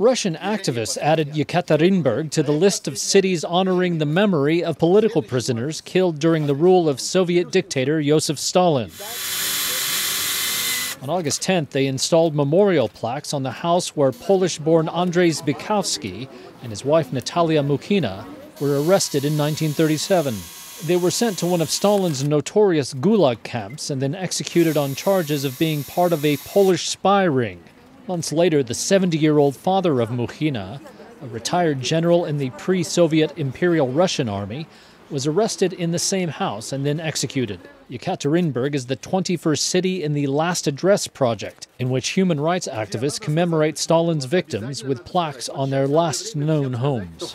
Russian activists added Yekaterinburg to the list of cities honoring the memory of political prisoners killed during the rule of Soviet dictator Joseph Stalin. On August 10th, they installed memorial plaques on the house where Polish born Andrzej Zbikowski and his wife Natalia Mukhina were arrested in 1937. They were sent to one of Stalin's notorious Gulag camps and then executed on charges of being part of a Polish spy ring. Months later, the 70 year old father of Mukhina, a retired general in the pre Soviet Imperial Russian Army, was arrested in the same house and then executed. Yekaterinburg is the 21st city in the Last Address project, in which human rights activists commemorate Stalin's victims with plaques on their last known homes.